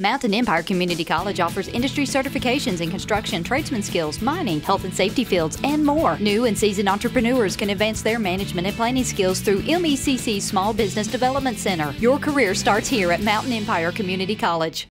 Mountain Empire Community College offers industry certifications in construction, tradesman skills, mining, health and safety fields, and more. New and seasoned entrepreneurs can advance their management and planning skills through MECC's Small Business Development Center. Your career starts here at Mountain Empire Community College.